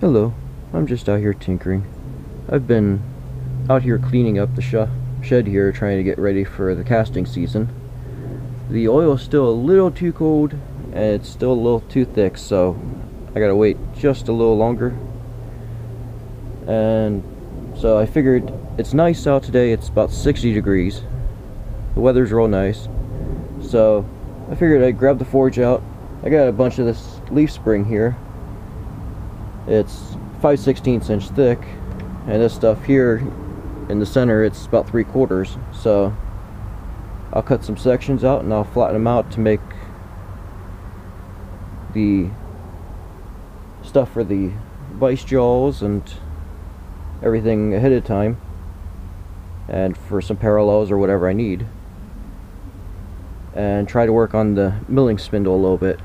Hello, I'm just out here tinkering. I've been out here cleaning up the sh shed here trying to get ready for the casting season. The oil is still a little too cold and it's still a little too thick so I gotta wait just a little longer. And so I figured it's nice out today, it's about 60 degrees. The weather's real nice. So I figured I'd grab the forge out. I got a bunch of this leaf spring here it's 5 16 inch thick and this stuff here in the center it's about 3 quarters. So I'll cut some sections out and I'll flatten them out to make the stuff for the vice jaws and everything ahead of time and for some parallels or whatever I need. And try to work on the milling spindle a little bit.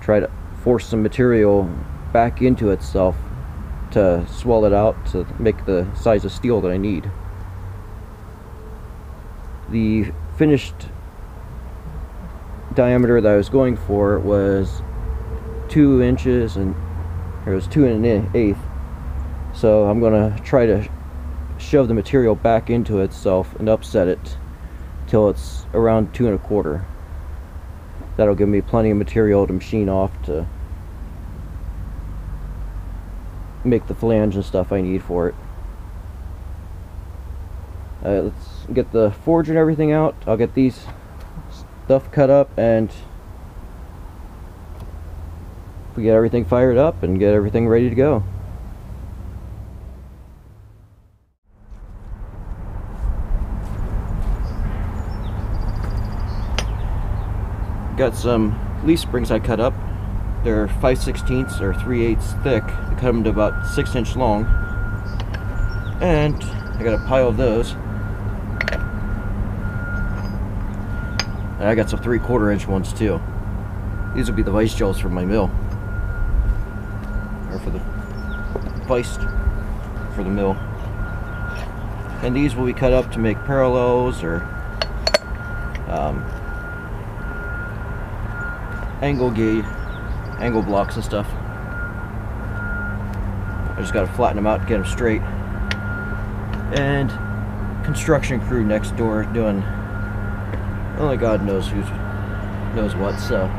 Try to force some material back into itself to swell it out to make the size of steel that I need. The finished diameter that I was going for was two inches and it was two and an eighth so I'm gonna try to shove the material back into itself and upset it till it's around two and a quarter that'll give me plenty of material to machine off to make the flange and stuff I need for it. Uh, let's get the forge and everything out. I'll get these stuff cut up and we get everything fired up and get everything ready to go. Got some leaf springs I cut up they're 5 16ths or 3 8 thick. I cut them to about 6 inch long. And I got a pile of those. And I got some 3 quarter inch ones too. These will be the vice jaws for my mill. Or for the vice for the mill. And these will be cut up to make parallels or um, angle gauge angle blocks and stuff. I just got to flatten them out, get them straight. And construction crew next door doing only God knows who knows what. So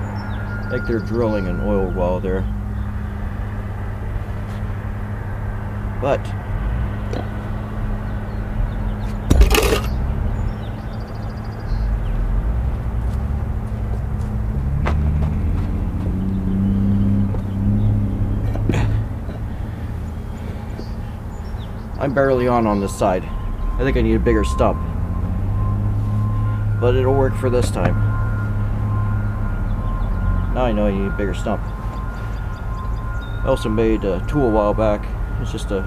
like they're drilling an oil well there. But I'm barely on on this side. I think I need a bigger stump. But it'll work for this time. Now I know I need a bigger stump. I also made a tool a while back. It's just a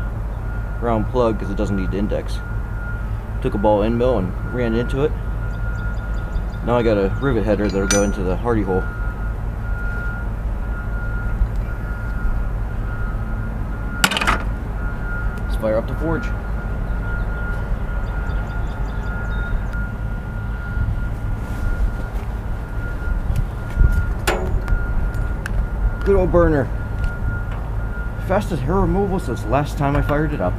round plug because it doesn't need index. Took a ball end mill and ran into it. Now I got a rivet header that'll go into the hardy hole. Fire up the forge. Good old burner. Fastest hair removal since last time I fired it up.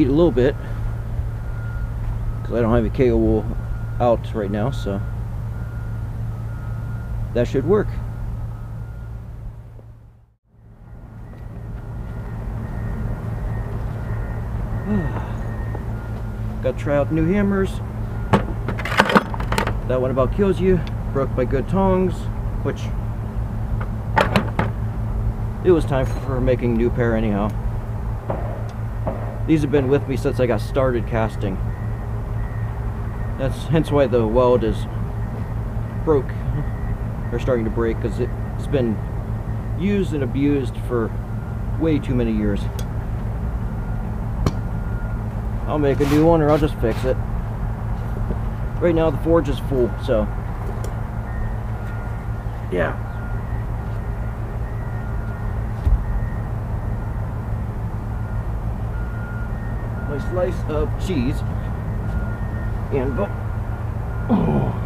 Heat a little bit. Because I don't have a Kaowool out right now, so that should work. Got to try out new hammers. That one about kills you. Broke by good tongs, which it was time for making new pair anyhow. These have been with me since I got started casting. That's hence why the weld is broke or starting to break because it's been used and abused for way too many years. I'll make a new one or I'll just fix it. Right now the forge is full, so yeah. Slice of cheese and oh.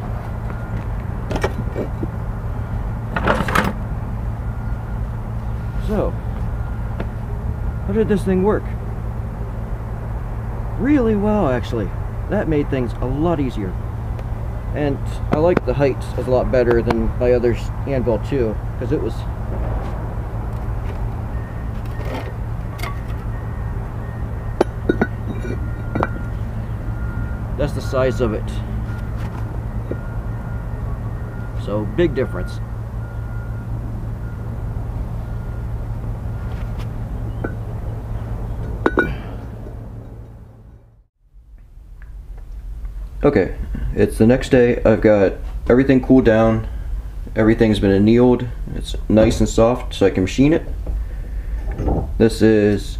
So, how did this thing work? Really well, actually. That made things a lot easier. And I like the height a lot better than my other anvil too, because it was the size of it. So big difference. Okay, it's the next day. I've got everything cooled down. Everything's been annealed. It's nice and soft so I can machine it. This is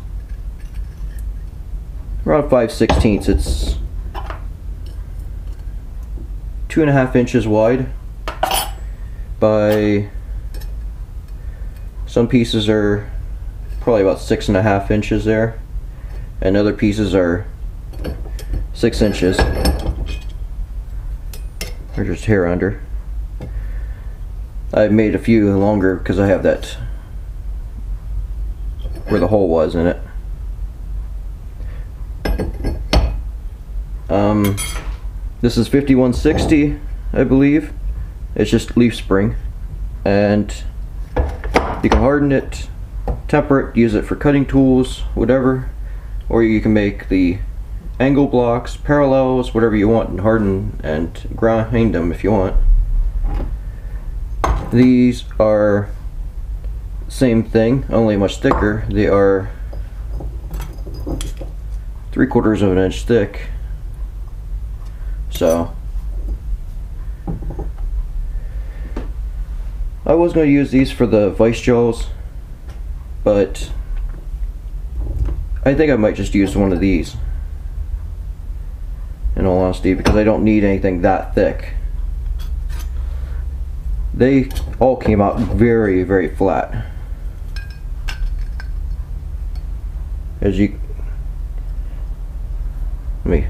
around 5 16ths. It's two and a half inches wide by some pieces are probably about six and a half inches there and other pieces are six inches. Or just hair under. I've made a few longer because I have that where the hole was in it um, this is 5160 I believe. It's just leaf spring. And you can harden it temper it use it for cutting tools whatever. Or you can make the angle blocks parallels whatever you want and harden and grind them if you want. These are same thing only much thicker. They are three quarters of an inch thick so I was going to use these for the vice jaws, but I think I might just use one of these in all honesty because I don't need anything that thick. They all came out very, very flat. As you, let me,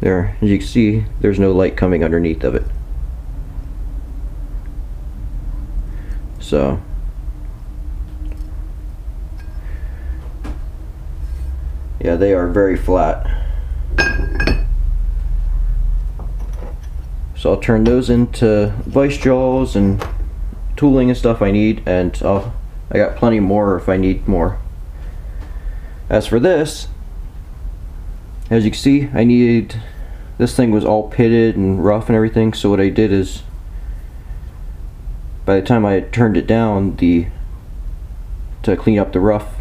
there, as you can see, there's no light coming underneath of it. So yeah, they are very flat. So I'll turn those into vice jaws and tooling and stuff I need and I'll, I got plenty more if I need more. As for this, as you can see, I needed, this thing was all pitted and rough and everything, so what I did is by the time I turned it down the to clean up the rough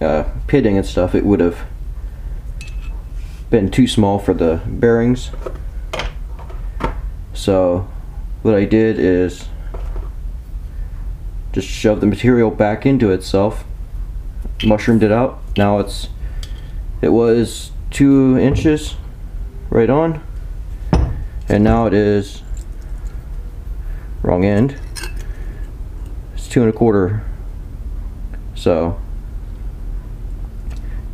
uh, pitting and stuff it would have been too small for the bearings. So what I did is just shove the material back into itself mushroomed it out. Now it's it was two inches right on. And now it is wrong end. It's two and a quarter. So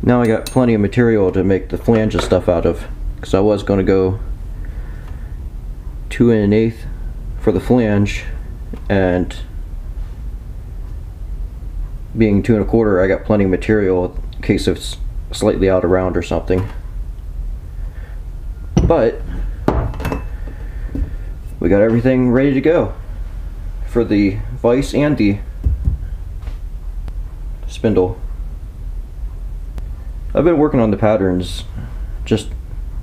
now I got plenty of material to make the flange and stuff out of because I was going to go two and an eighth for the flange and being two and a quarter I got plenty of material in case it's slightly out around or something but we got everything ready to go for the vise and the spindle. I've been working on the patterns, just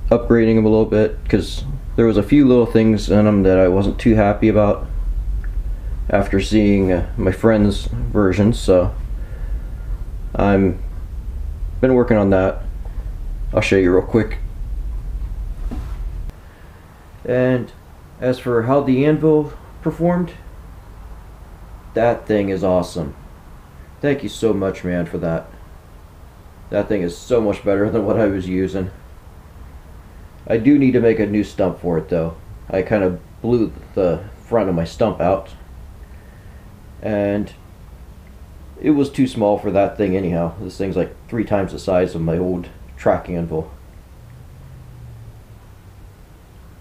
upgrading them a little bit because there was a few little things in them that I wasn't too happy about after seeing uh, my friend's version so I'm been working on that I'll show you real quick and as for how the anvil performed, that thing is awesome. Thank you so much, man, for that. That thing is so much better than what I was using. I do need to make a new stump for it, though. I kind of blew the front of my stump out. And it was too small for that thing anyhow. This thing's like three times the size of my old tracking anvil.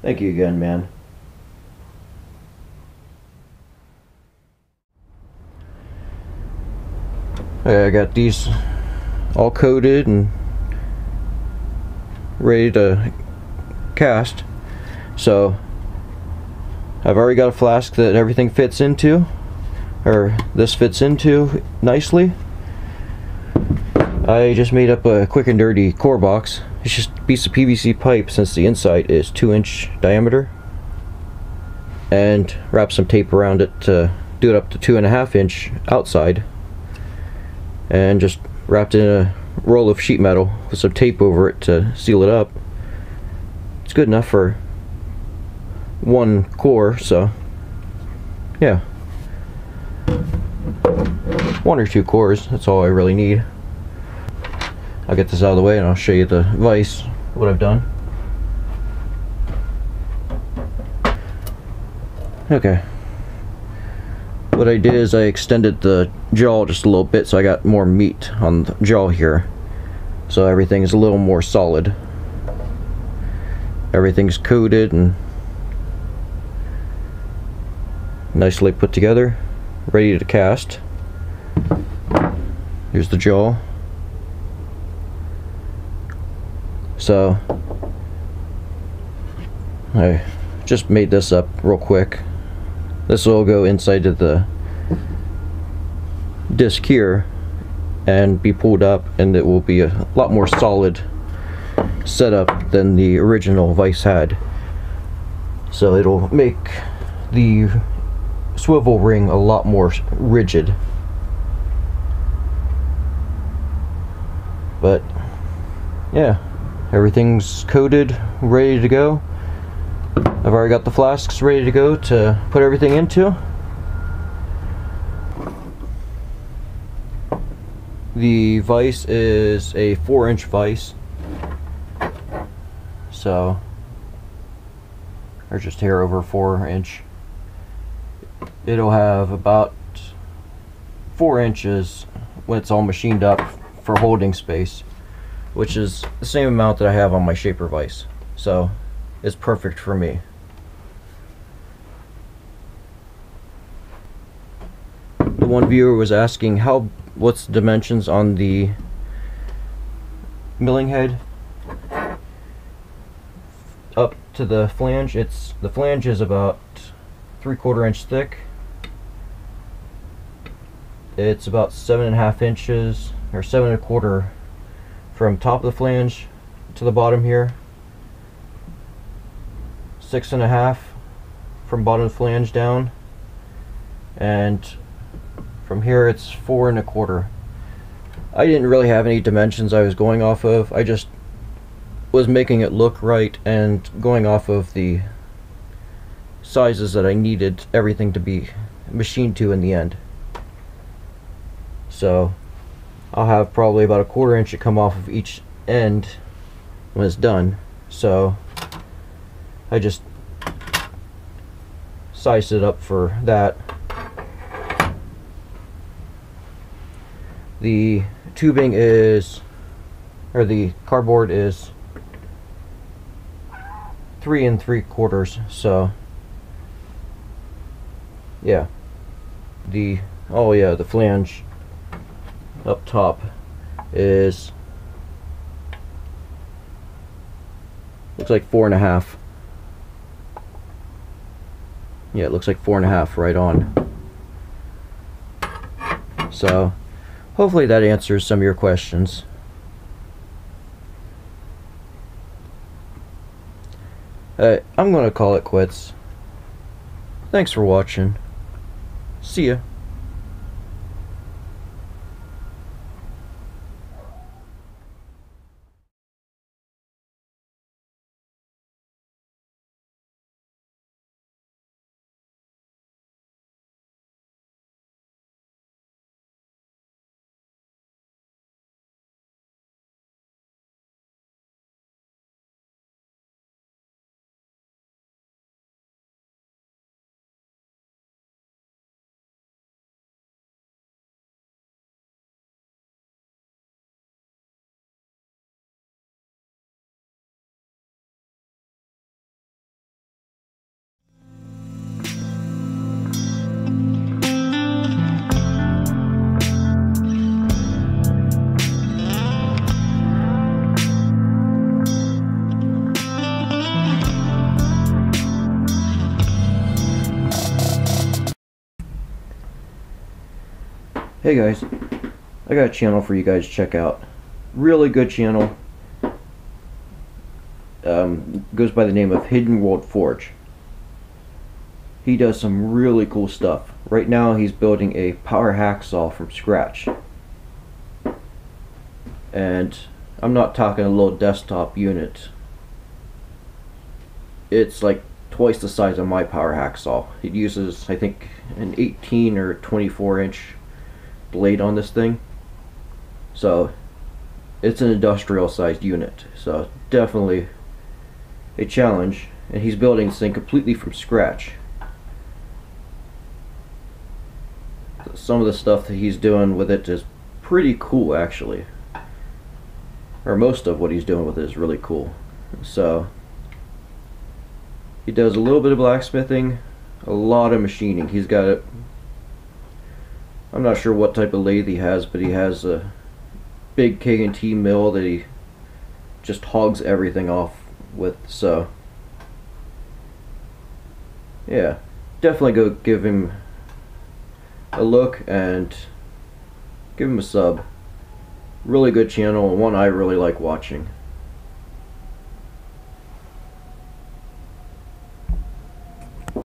Thank you again, man. Okay, I got these all coated and ready to cast. So I've already got a flask that everything fits into, or this fits into nicely. I just made up a quick and dirty core box. It's just a piece of PVC pipe since the inside is 2 inch diameter. And wrap some tape around it to do it up to 2.5 inch outside. And just wrapped in a roll of sheet metal with some tape over it to seal it up. It's good enough for one core, so yeah. One or two cores, that's all I really need. I'll get this out of the way and I'll show you the vise, what I've done. Okay. What I did is I extended the jaw just a little bit so I got more meat on the jaw here. So everything is a little more solid. Everything's coated and nicely put together, ready to cast. Here's the jaw. So, I just made this up real quick. This will go inside of the disc here and be pulled up and it will be a lot more solid setup than the original Vise had. So it'll make the swivel ring a lot more rigid. But yeah, everything's coated, ready to go. I've already got the flasks ready to go to put everything into. The vise is a 4 inch vise. So, or just hair over 4 inch. It'll have about 4 inches when it's all machined up for holding space, which is the same amount that I have on my shaper vise. So, it's perfect for me. the one viewer was asking how what's the dimensions on the milling head up to the flange it's the flange is about three quarter inch thick it's about seven and a half inches or seven and a quarter from top of the flange to the bottom here six and a half from bottom flange down and from here it's four and a quarter. I didn't really have any dimensions I was going off of. I just was making it look right and going off of the sizes that I needed everything to be machined to in the end. So I'll have probably about a quarter inch to come off of each end when it's done. So I just sized it up for that. The tubing is, or the cardboard is three and three quarters, so yeah. The, oh yeah, the flange up top is looks like four and a half yeah it looks like four and a half right on so Hopefully that answers some of your questions. Uh, I'm to call it quits. Thanks for watching. See ya. Hey guys, I got a channel for you guys to check out. really good channel. Um, goes by the name of Hidden World Forge. He does some really cool stuff. Right now he's building a power hacksaw from scratch. And I'm not talking a little desktop unit. It's like twice the size of my power hacksaw. It uses, I think, an 18 or 24 inch blade on this thing. So it's an industrial sized unit. So definitely a challenge. And he's building this thing completely from scratch. Some of the stuff that he's doing with it is pretty cool actually. Or most of what he's doing with it is really cool. So he does a little bit of blacksmithing, a lot of machining. He's got it. I'm not sure what type of lathe he has, but he has a big K&T mill that he just hogs everything off with. So yeah, definitely go give him a look and give him a sub. Really good channel, one I really like watching.